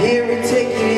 here we take it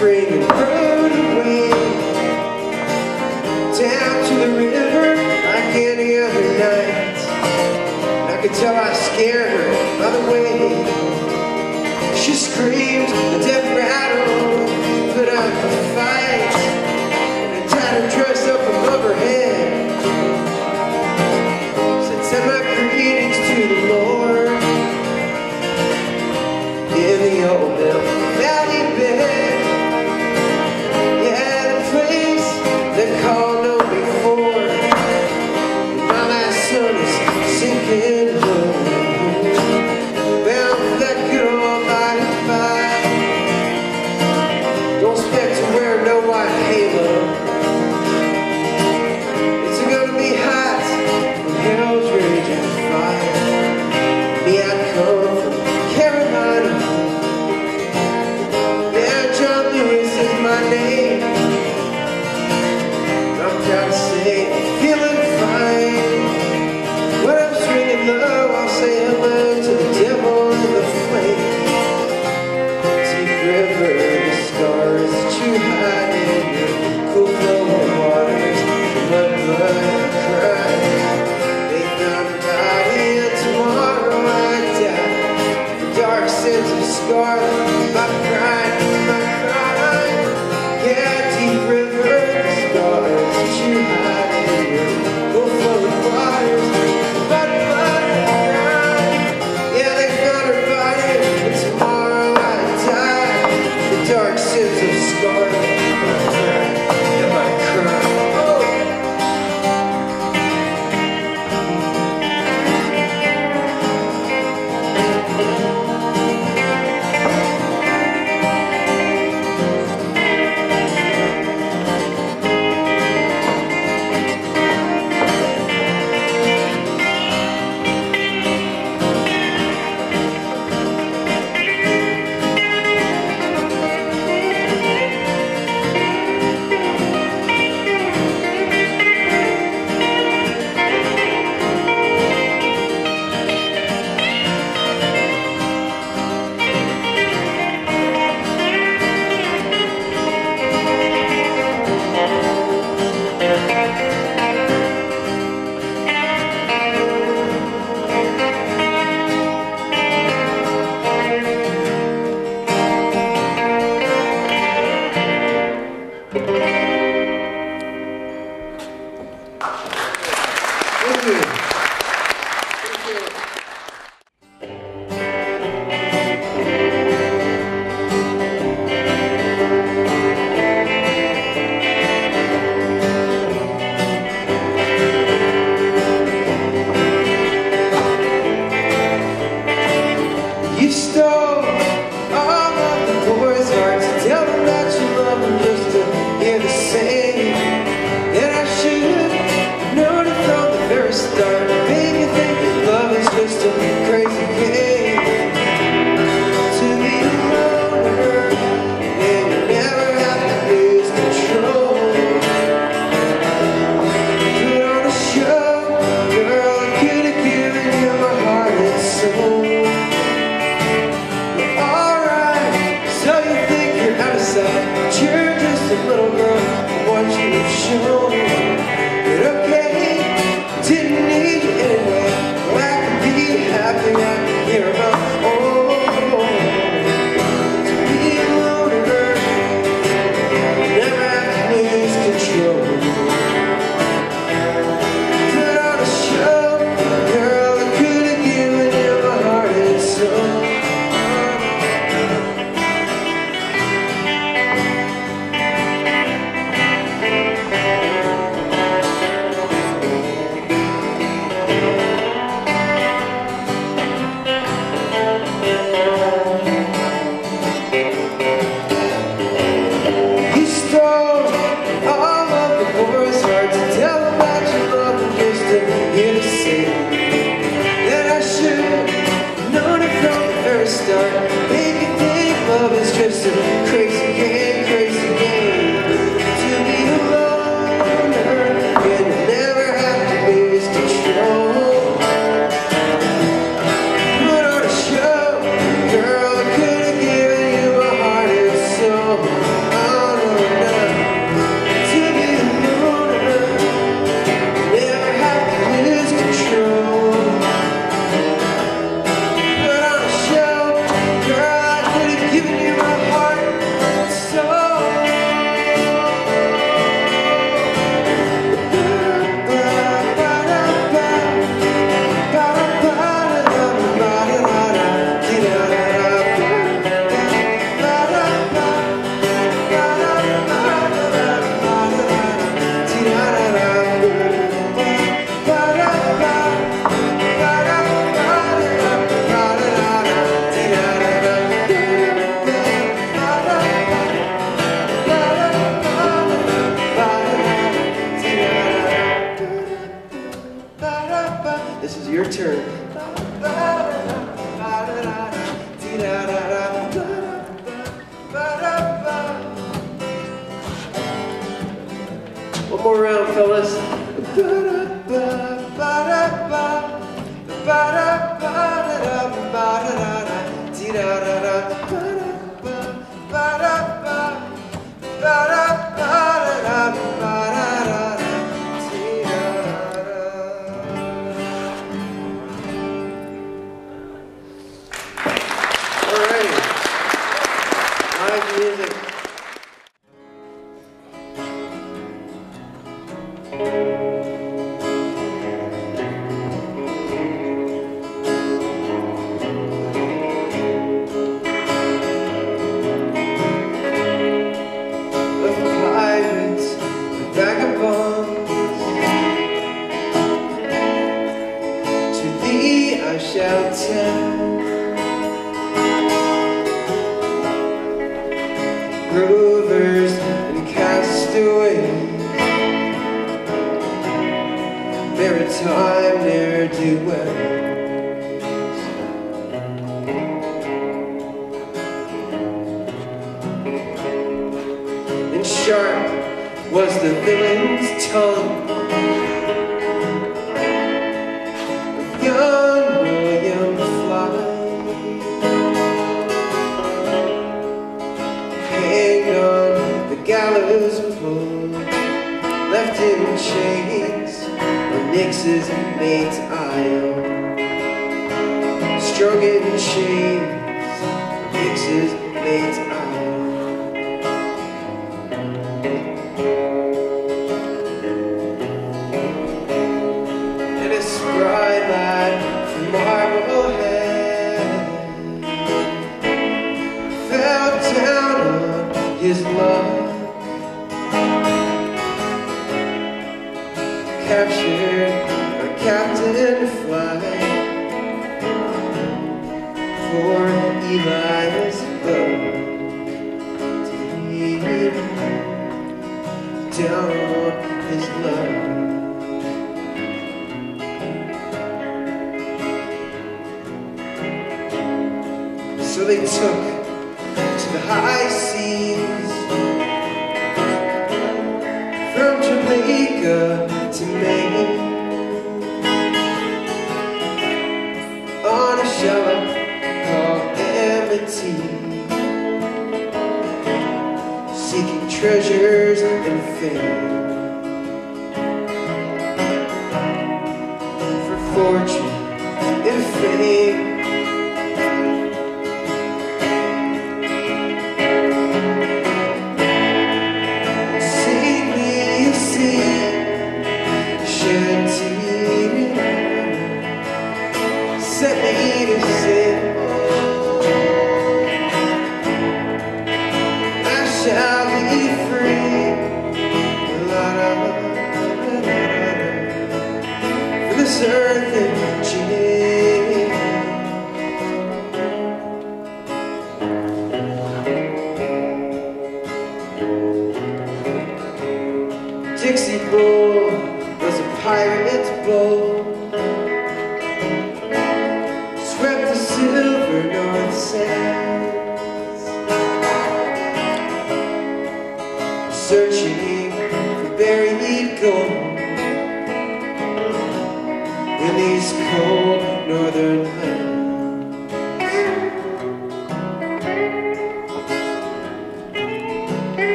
spring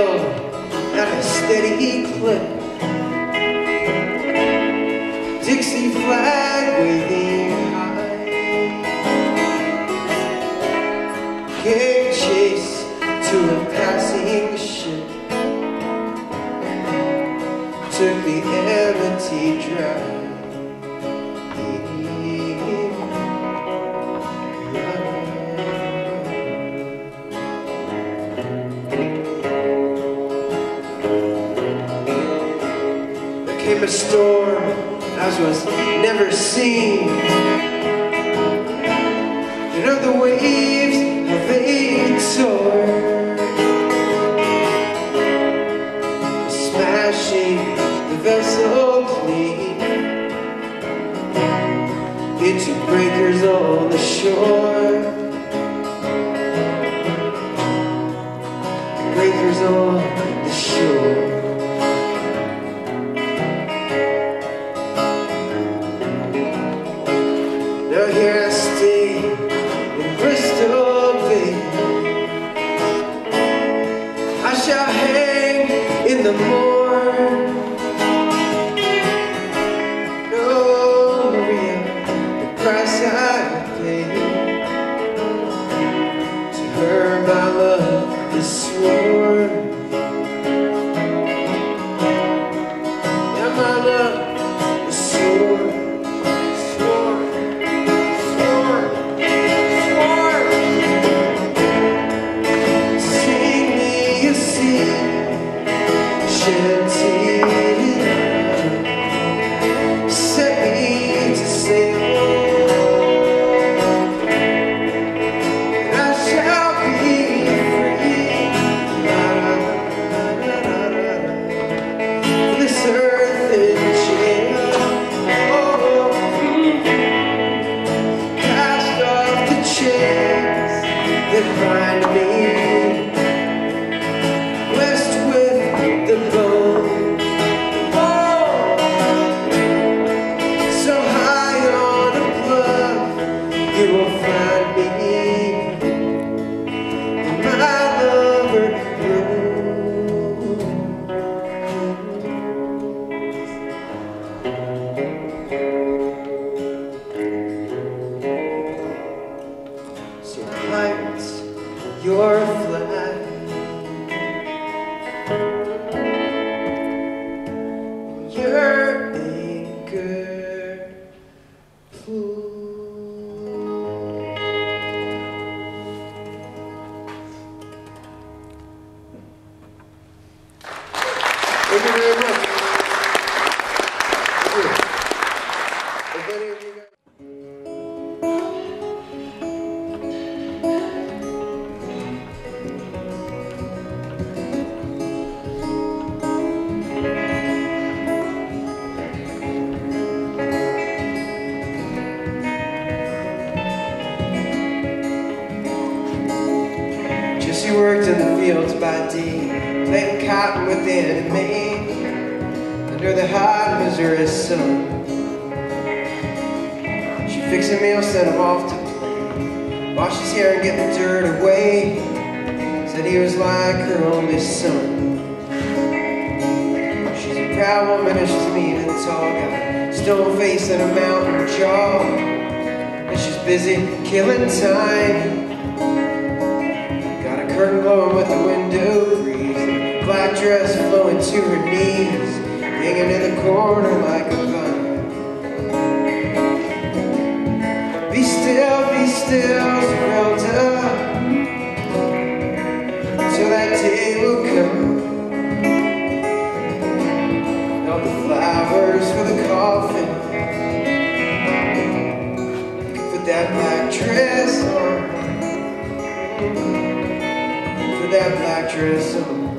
hill at a steady clip. Dixie flag waving high. Gave chase to a passing ship. Took the empty drive. storm as was never seen. Here I stay in Bristol Bay. I shall hang in the moon. Day, playing cotton with May under the hot Missouri sun. She fixed a meal, sent him off to play, Washed his hair and get the dirt away. Said he was like her only son. She's a proud woman and she's mean and tall, a stone face and a mountain jaw, and she's busy killing time curtain blowing with the window breeze. Black dress flowing to her knees, hanging in the corner like a vine. Be still, be still, Zerelda, till that day will come. All the flowers for the coffin, put that black dress that black dress on.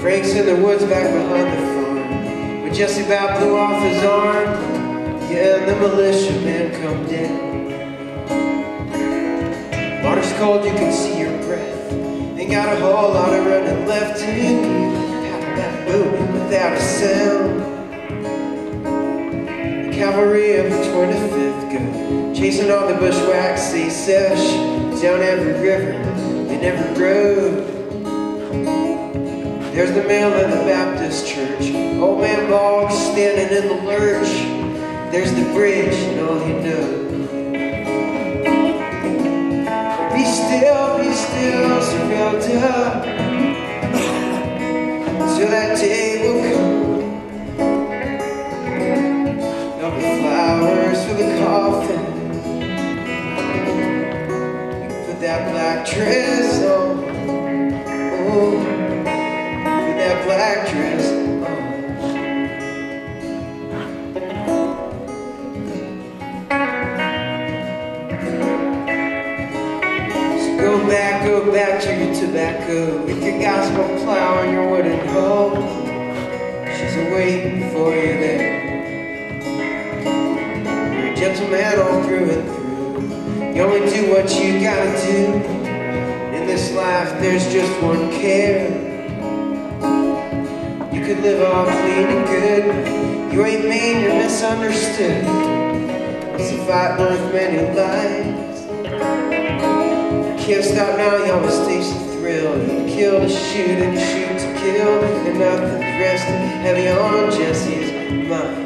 Frank's in the woods back behind the farm. When Jesse about blew off his arm Yeah, and the militia militiamen come down. Water's cold, you can see your breath. Ain't got a whole lot of running left in. You How that boat without a sound cavalry of the 25th go Chasing all the bushwhacks they sesh Down every river and every road. There's the mill of the Baptist church. Old man Boggs standing in the lurch. There's the bridge and all you know. Be still, be still, Zerelda Till that day will come for the coffin. Put that black dress on. Oh, Put that black dress on. So go back, go back to your tobacco. With your gospel plow and your wooden hoe She's waiting for you there gentleman all through and through. You only do what you gotta do. In this life, there's just one care. You could live all clean and good. You ain't mean, you're misunderstood. It's a fight worth many lives. Can't stop now, you always taste the thrill. You kill to shoot and you shoot to kill. And nothing's resting heavy on Jesse's mind.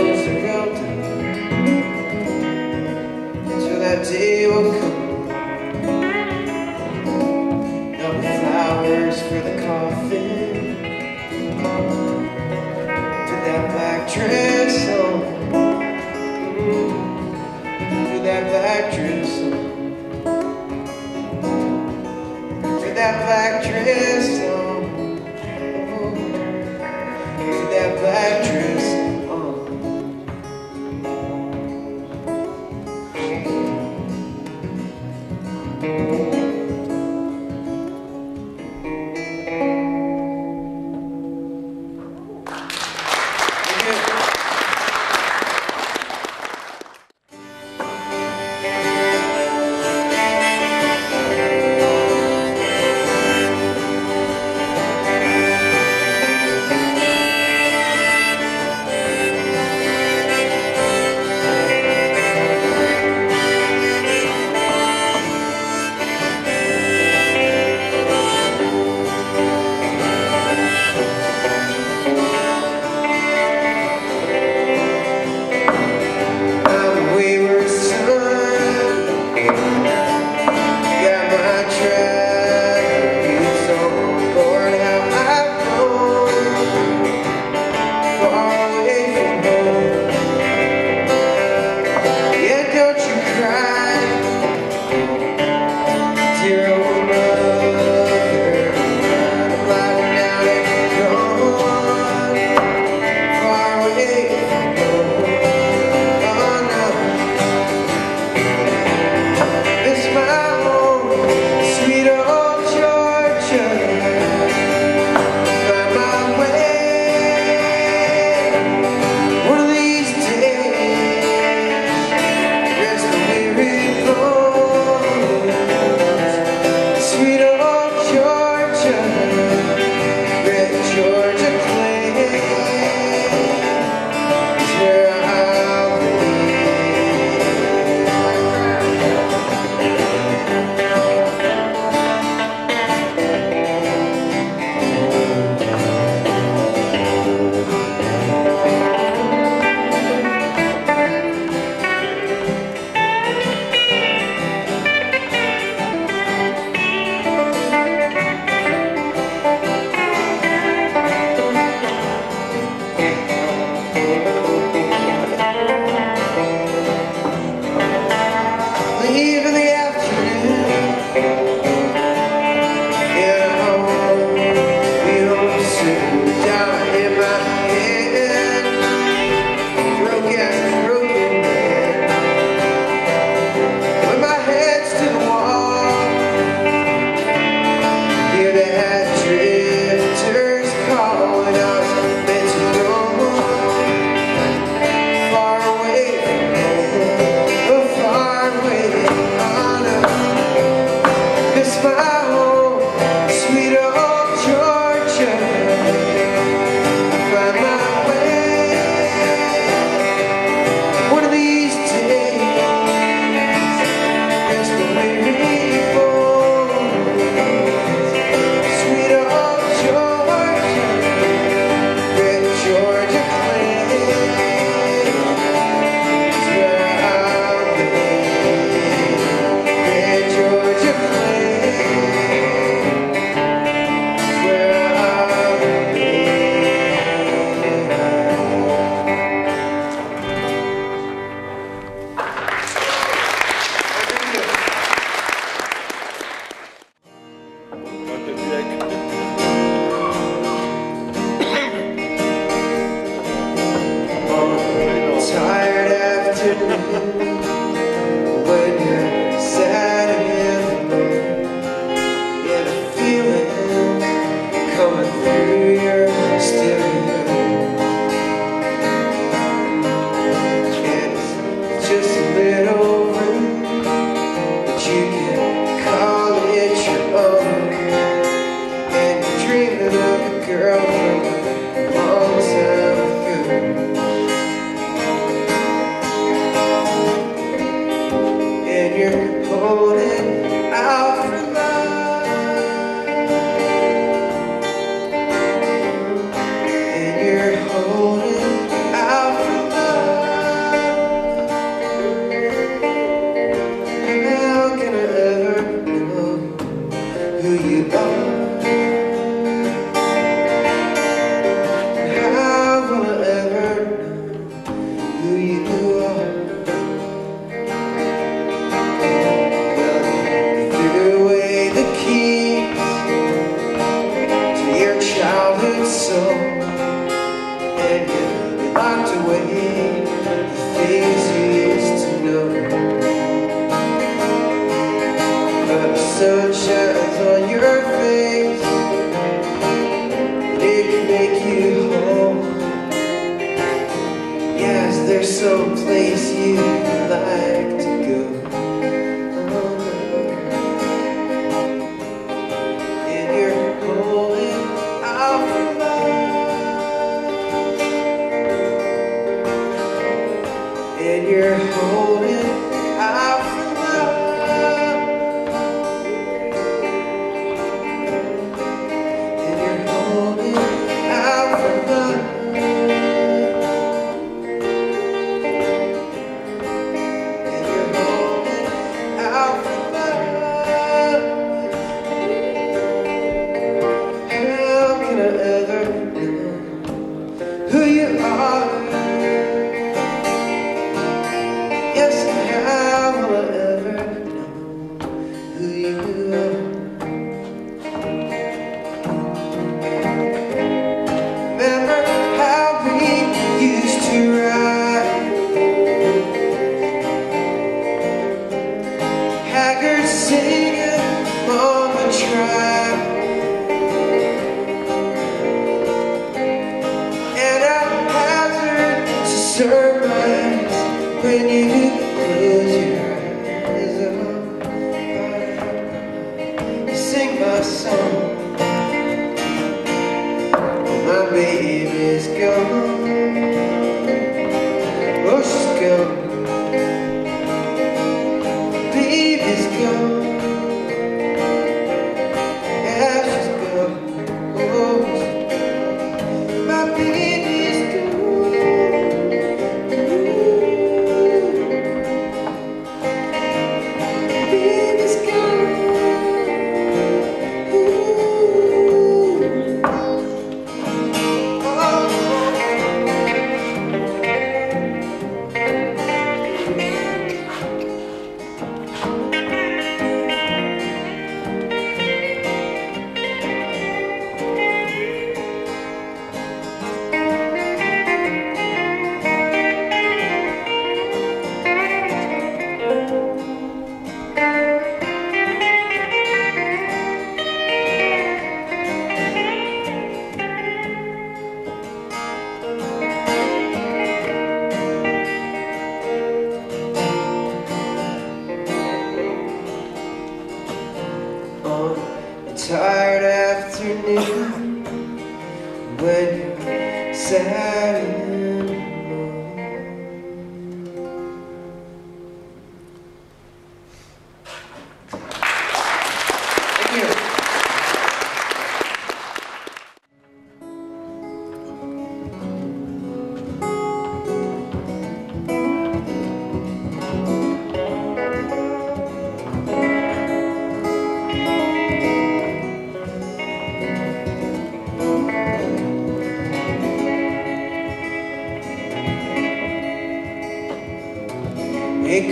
black soul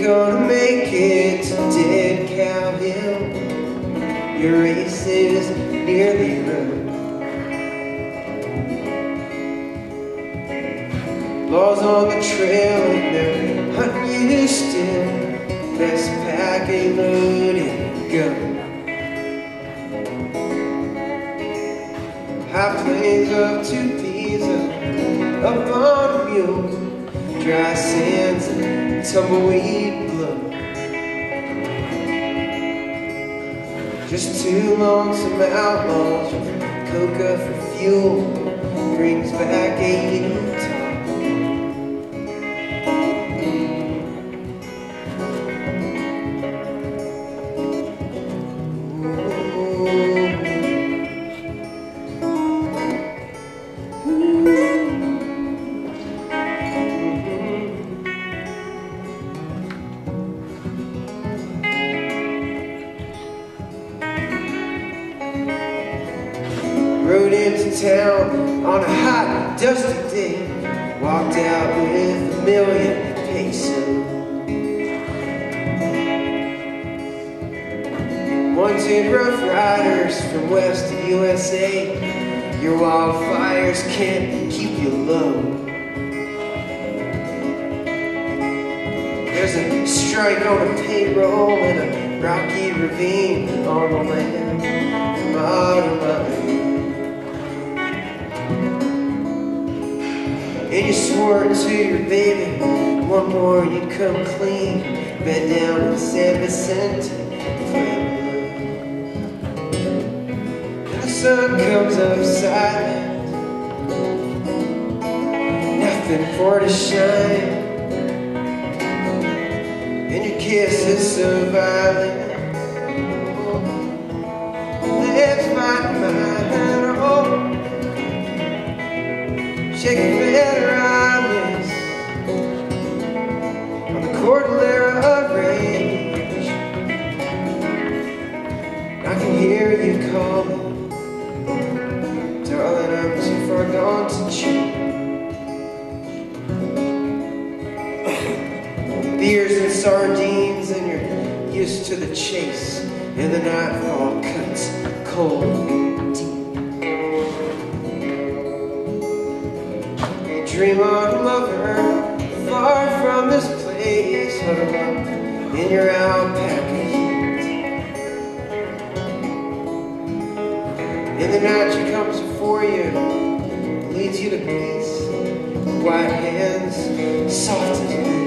Gonna make it to Dead Cow Hill. Your race is nearly run. Laws on the trail and they're hunting you still. Best pack a loaded gun. High plains up to Pisa, up on a. Dry sands tumbleweed blow. Just two lonesome outlaws with coca for fuel brings back a. town on a hot, dusty day. Walked out with a million pesos. Wanted rough riders from west of USA. Your wildfires can't keep you low. There's a strike on the payroll and a rocky ravine on the land from to your baby one more you'd come clean. Bed down in San Vicente. The sun comes up silent. Nothing for to shine. And your kiss is so violent. My mind, shaking to the chase and the nightfall cuts cold deep. Dream on lover far from this place huddled up in your alpaca heat. In the night she comes before you leads you to peace white hands soft as